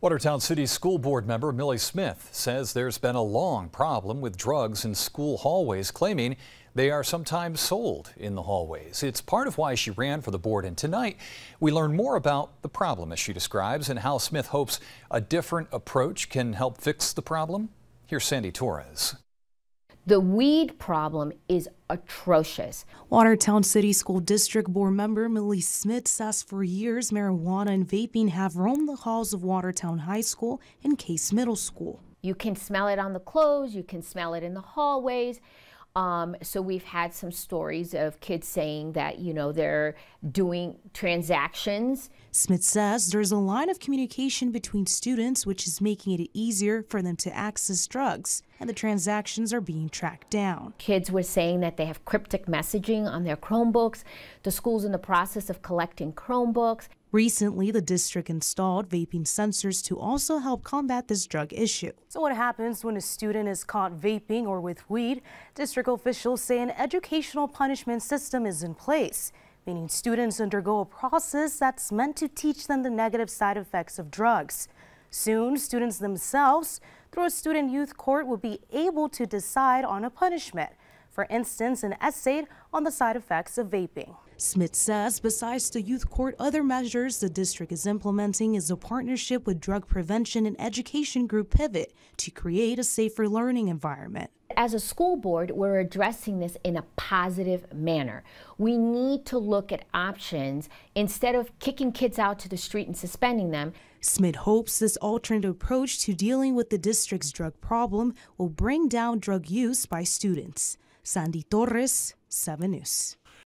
Watertown City School Board member Millie Smith says there's been a long problem with drugs in school hallways, claiming they are sometimes sold in the hallways. It's part of why she ran for the board, and tonight we learn more about the problem as she describes and how Smith hopes a different approach can help fix the problem. Here's Sandy Torres. The weed problem is atrocious. Watertown City School District Board member Millie Smith says for years marijuana and vaping have roamed the halls of Watertown High School and Case Middle School. You can smell it on the clothes, you can smell it in the hallways. Um, so we've had some stories of kids saying that, you know, they're doing transactions. Smith says there's a line of communication between students, which is making it easier for them to access drugs, and the transactions are being tracked down. Kids were saying that they have cryptic messaging on their Chromebooks. The school's in the process of collecting Chromebooks. Recently, the district installed vaping sensors to also help combat this drug issue. So what happens when a student is caught vaping or with weed? District officials say an educational punishment system is in place, meaning students undergo a process that's meant to teach them the negative side effects of drugs. Soon, students themselves, through a student youth court, will be able to decide on a punishment. For instance, an essay on the side effects of vaping. Smith says besides the youth court, other measures the district is implementing is a partnership with drug prevention and education group Pivot to create a safer learning environment. As a school board, we're addressing this in a positive manner. We need to look at options instead of kicking kids out to the street and suspending them. Smith hopes this alternate approach to dealing with the district's drug problem will bring down drug use by students. Sandy Torres, 7 News.